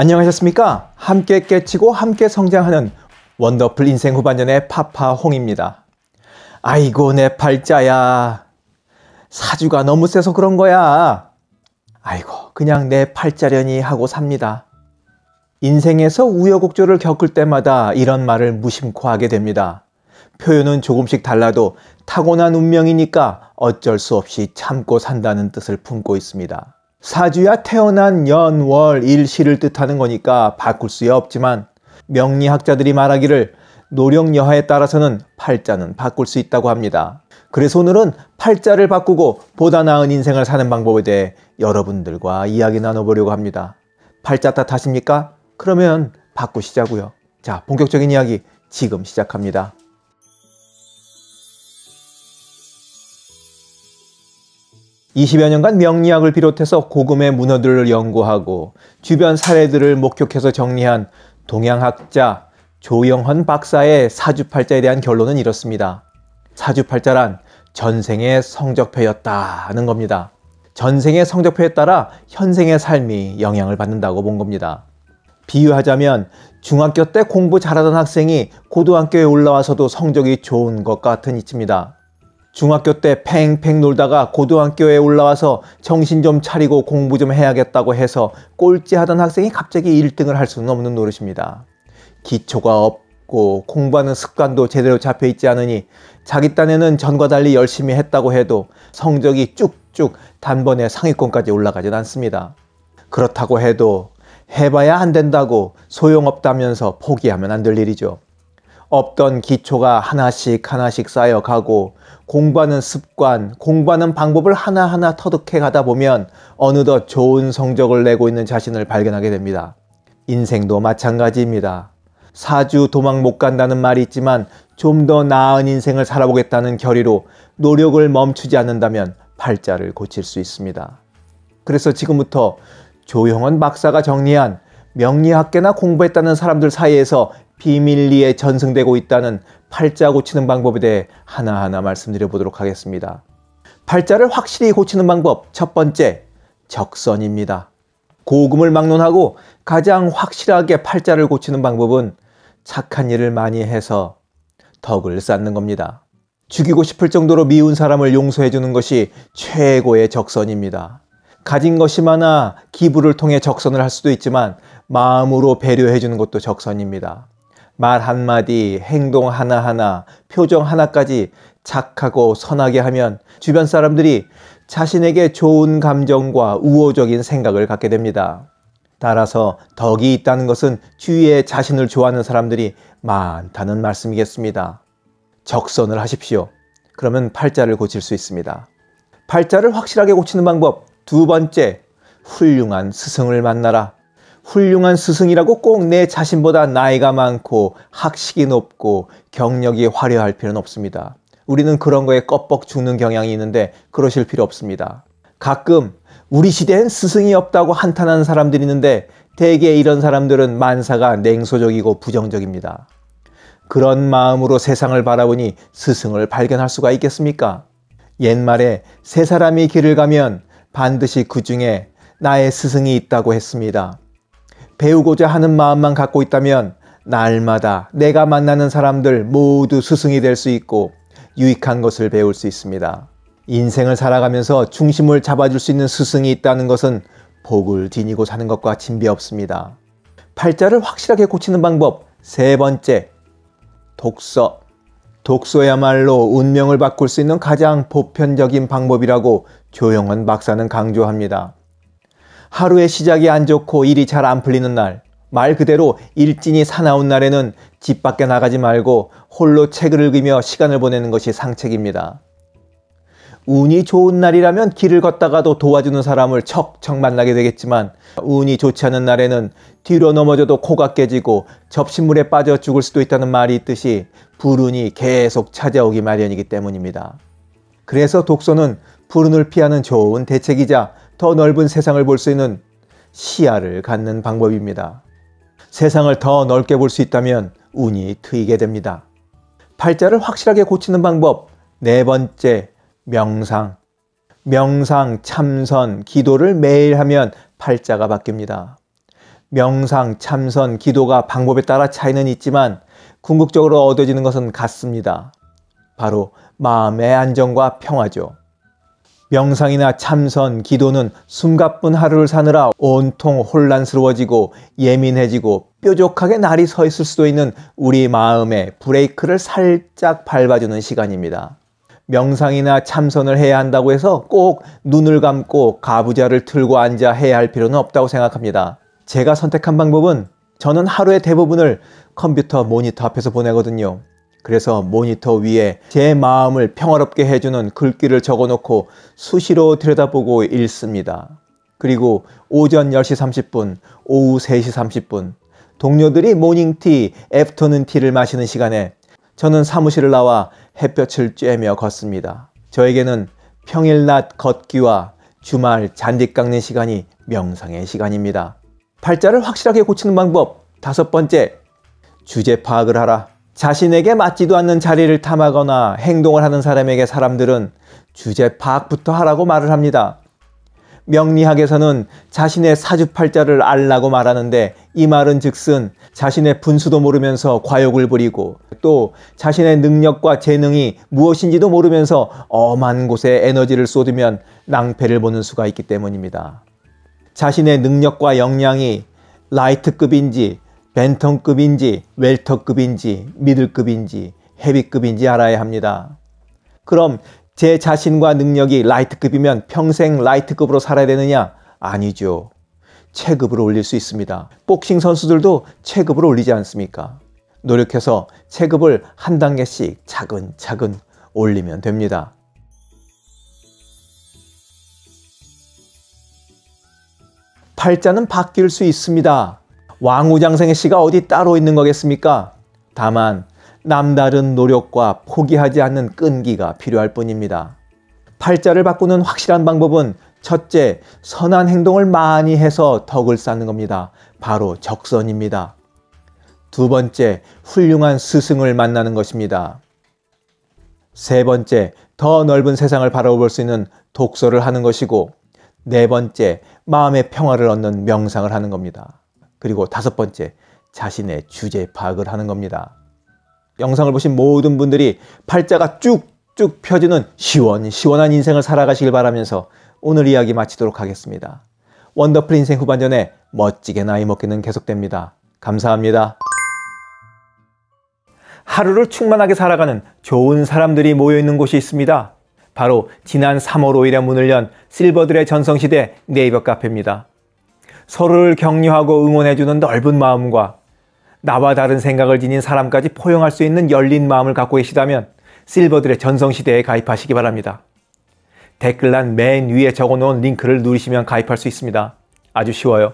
안녕하셨습니까? 함께 깨치고 함께 성장하는 원더풀 인생 후반전의 파파홍입니다. 아이고 내 팔자야. 사주가 너무 세서 그런 거야. 아이고 그냥 내 팔자려니 하고 삽니다. 인생에서 우여곡절을 겪을 때마다 이런 말을 무심코 하게 됩니다. 표현은 조금씩 달라도 타고난 운명이니까 어쩔 수 없이 참고 산다는 뜻을 품고 있습니다. 사주야 태어난 연, 월, 일, 시를 뜻하는 거니까 바꿀 수야 없지만 명리학자들이 말하기를 노령 여하에 따라서는 팔자는 바꿀 수 있다고 합니다. 그래서 오늘은 팔자를 바꾸고 보다 나은 인생을 사는 방법에 대해 여러분들과 이야기 나눠보려고 합니다. 팔자 탓하십니까? 그러면 바꾸시자고요. 자, 본격적인 이야기 지금 시작합니다. 20여 년간 명리학을 비롯해서 고금의 문화들을 연구하고 주변 사례들을 목격해서 정리한 동양학자 조영헌 박사의 사주팔자에 대한 결론은 이렇습니다. 사주팔자란 전생의 성적표였다는 겁니다. 전생의 성적표에 따라 현생의 삶이 영향을 받는다고 본 겁니다. 비유하자면 중학교 때 공부 잘하던 학생이 고등학교에 올라와서도 성적이 좋은 것 같은 이치입니다. 중학교 때 팽팽 놀다가 고등학교에 올라와서 정신 좀 차리고 공부 좀 해야겠다고 해서 꼴찌하던 학생이 갑자기 1등을 할 수는 없는 노릇입니다. 기초가 없고 공부하는 습관도 제대로 잡혀 있지 않으니 자기 딴에는 전과 달리 열심히 했다고 해도 성적이 쭉쭉 단번에 상위권까지 올라가진 않습니다. 그렇다고 해도 해봐야 안 된다고 소용없다면서 포기하면 안 될 일이죠. 없던 기초가 하나씩 하나씩 쌓여가고 공부하는 습관, 공부하는 방법을 하나하나 터득해 가다 보면 어느덧 좋은 성적을 내고 있는 자신을 발견하게 됩니다. 인생도 마찬가지입니다. 사주 도망 못 간다는 말이 있지만 좀 더 나은 인생을 살아보겠다는 결의로 노력을 멈추지 않는다면 팔자를 고칠 수 있습니다. 그래서 지금부터 조영원 박사가 정리한 명리학계나 공부했다는 사람들 사이에서 비밀리에 전승되고 있다는 팔자 고치는 방법에 대해 하나하나 말씀드려 보도록 하겠습니다. 팔자를 확실히 고치는 방법 첫 번째 적선입니다. 고금을 막론하고 가장 확실하게 팔자를 고치는 방법은 착한 일을 많이 해서 덕을 쌓는 겁니다. 죽이고 싶을 정도로 미운 사람을 용서해 주는 것이 최고의 적선입니다. 가진 것이 많아 기부를 통해 적선을 할 수도 있지만 마음으로 배려해 주는 것도 적선입니다. 말 한마디, 행동 하나하나, 표정 하나까지 착하고 선하게 하면 주변 사람들이 자신에게 좋은 감정과 우호적인 생각을 갖게 됩니다. 따라서 덕이 있다는 것은 주위에 자신을 좋아하는 사람들이 많다는 말씀이겠습니다. 적선을 하십시오. 그러면 팔자를 고칠 수 있습니다. 팔자를 확실하게 고치는 방법 두 번째, 훌륭한 스승을 만나라. 훌륭한 스승이라고 꼭 내 자신보다 나이가 많고 학식이 높고 경력이 화려할 필요는 없습니다. 우리는 그런 거에 껍벅 죽는 경향이 있는데 그러실 필요 없습니다. 가끔 우리 시대엔 스승이 없다고 한탄하는 사람들이 있는데 대개 이런 사람들은 만사가 냉소적이고 부정적입니다. 그런 마음으로 세상을 바라보니 스승을 발견할 수가 있겠습니까? 옛말에 세 사람이 길을 가면 반드시 그 중에 나의 스승이 있다고 했습니다. 배우고자 하는 마음만 갖고 있다면 날마다 내가 만나는 사람들 모두 스승이 될 수 있고 유익한 것을 배울 수 있습니다. 인생을 살아가면서 중심을 잡아줄 수 있는 스승이 있다는 것은 복을 지니고 사는 것과 진비 없습니다. 팔자를 확실하게 고치는 방법 세 번째 독서 독서야말로 운명을 바꿀 수 있는 가장 보편적인 방법이라고 조영원 박사는 강조합니다. 하루의 시작이 안 좋고 일이 잘 안 풀리는 날, 말 그대로 일진이 사나운 날에는 집 밖에 나가지 말고 홀로 책을 읽으며 시간을 보내는 것이 상책입니다. 운이 좋은 날이라면 길을 걷다가도 도와주는 사람을 척척 만나게 되겠지만 운이 좋지 않은 날에는 뒤로 넘어져도 코가 깨지고 접신물에 빠져 죽을 수도 있다는 말이 있듯이 불운이 계속 찾아오기 마련이기 때문입니다. 그래서 독서는 불운을 피하는 좋은 대책이자 더 넓은 세상을 볼 수 있는 시야를 갖는 방법입니다. 세상을 더 넓게 볼 수 있다면 운이 트이게 됩니다. 팔자를 확실하게 고치는 방법 네 번째 명상 명상, 참선, 기도를 매일 하면 팔자가 바뀝니다. 명상, 참선, 기도가 방법에 따라 차이는 있지만 궁극적으로 얻어지는 것은 같습니다. 바로 마음의 안정과 평화죠. 명상이나 참선, 기도는 숨가쁜 하루를 사느라 온통 혼란스러워지고 예민해지고 뾰족하게 날이 서 있을 수도 있는 우리 마음의 브레이크를 살짝 밟아주는 시간입니다. 명상이나 참선을 해야 한다고 해서 꼭 눈을 감고 가부좌를 틀고 앉아 해야 할 필요는 없다고 생각합니다. 제가 선택한 방법은 저는 하루의 대부분을 컴퓨터 모니터 앞에서 보내거든요. 그래서 모니터 위에 제 마음을 평화롭게 해주는 글귀를 적어놓고 수시로 들여다보고 읽습니다. 그리고 오전 10시 30분, 오후 3시 30분, 동료들이 morning tea, afternoon tea를 마시는 시간에 저는 사무실을 나와 햇볕을 쬐며 걷습니다. 저에게는 평일 낮 걷기와 주말 잔디 깎는 시간이 명상의 시간입니다. 팔자를 확실하게 고치는 방법 다섯 번째 주제 파악을 하라. 자신에게 맞지도 않는 자리를 탐하거나 행동을 하는 사람에게 사람들은 주제 파악부터 하라고 말을 합니다. 명리학에서는 자신의 사주팔자를 알라고 말하는데 이 말은 즉슨 자신의 분수도 모르면서 과욕을 부리고 또 자신의 능력과 재능이 무엇인지도 모르면서 엄한 곳에 에너지를 쏟으면 낭패를 보는 수가 있기 때문입니다. 자신의 능력과 역량이 라이트급인지 밴텀급인지 웰터급인지 미들급인지 헤비급인지 알아야 합니다. 그럼 제 자신과 능력이 라이트급이면 평생 라이트급으로 살아야 되느냐? 아니죠. 체급으로 올릴 수 있습니다. 복싱 선수들도 체급을 올리지 않습니까? 노력해서 체급을 한 단계씩 차근차근 올리면 됩니다. 팔자는 바뀔 수 있습니다. 왕우장생의 씨가 어디 따로 있는 거겠습니까? 다만 남다른 노력과 포기하지 않는 끈기가 필요할 뿐입니다. 팔자를 바꾸는 확실한 방법은 첫째, 선한 행동을 많이 해서 덕을 쌓는 겁니다. 바로 적선입니다. 두 번째, 훌륭한 스승을 만나는 것입니다. 세 번째, 더 넓은 세상을 바라볼 수 있는 독서를 하는 것이고, 네 번째, 마음의 평화를 얻는 명상을 하는 겁니다. 그리고 다섯 번째, 자신의 주제 파악을 하는 겁니다. 영상을 보신 모든 분들이 팔자가 쭉쭉 펴지는 시원시원한 인생을 살아가시길 바라면서 오늘 이야기 마치도록 하겠습니다. 원더풀 인생 후반전에 멋지게 나이 먹기는 계속됩니다. 감사합니다. 하루를 충만하게 살아가는 좋은 사람들이 모여있는 곳이 있습니다. 바로 지난 3월 5일에 문을 연 실버들의 전성시대 네이버 카페입니다. 서로를 격려하고 응원해주는 넓은 마음과 나와 다른 생각을 지닌 사람까지 포용할 수 있는 열린 마음을 갖고 계시다면 실버들의 전성시대에 가입하시기 바랍니다. 댓글란 맨 위에 적어놓은 링크를 누르시면 가입할 수 있습니다. 아주 쉬워요.